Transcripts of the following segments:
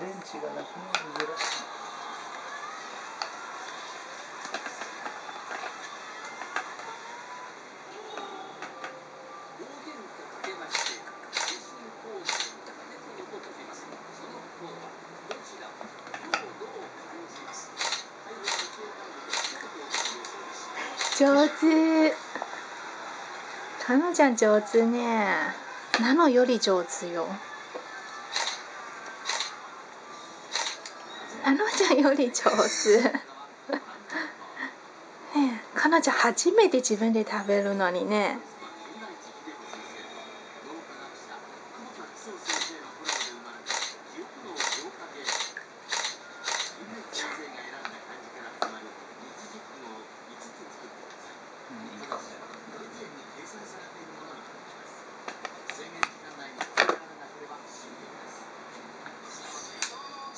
電池がなくなるぐらい上手。かのちゃん上手ね。なのより上手よ。なのちゃんより上手。ねえかなちゃん初めて自分で食べるのにね。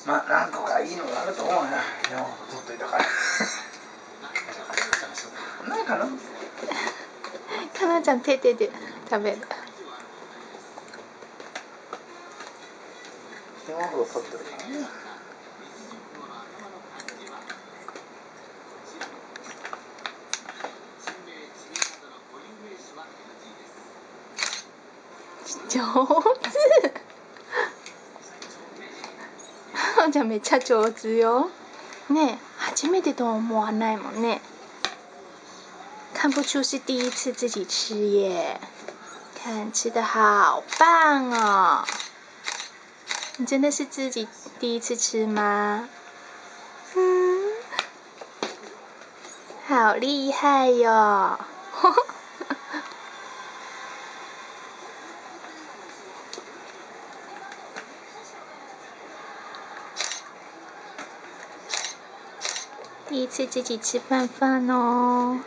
まあ何個かいいのがあると思うよ山本取っといたから。ないかな？かなちゃん手手で食べる。山ほど取ってるからね。上手じゃめっちゃ上手よね初めてと思わないもんね看不出是第一次自己吃耶看吃的好棒哦你真的是自己第一次吃吗嗯好厉害哟 第一次自己吃饭饭哦。